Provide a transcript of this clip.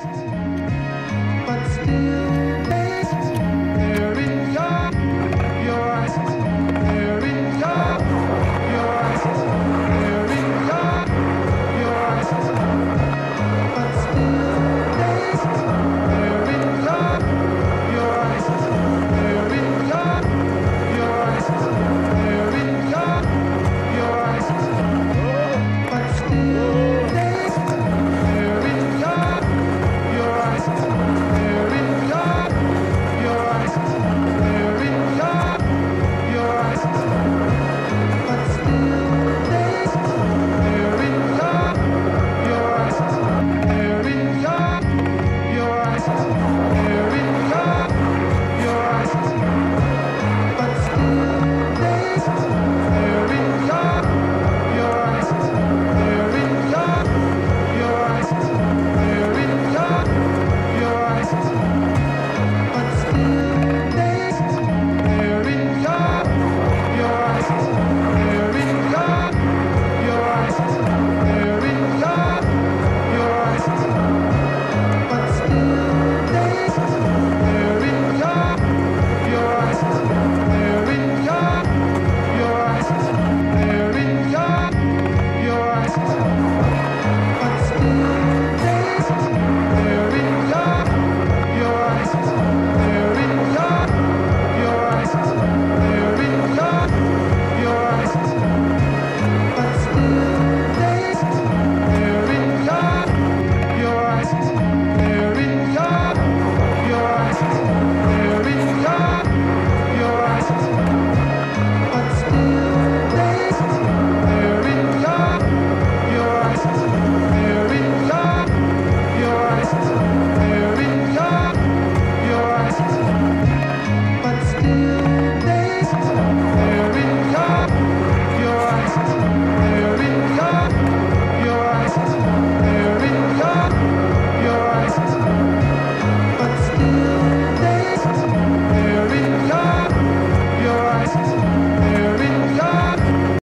Podcast.